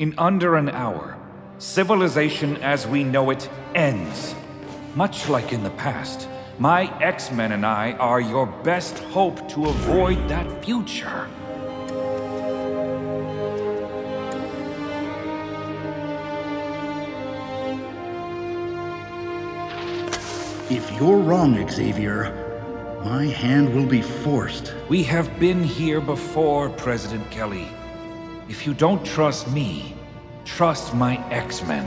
In under an hour, civilization as we know it ends. Much like in the past, my X-Men and I are your best hope to avoid that future. If you're wrong, Xavier, my hand will be forced. We have been here before, President Kelly. If you don't trust me, trust my X-Men.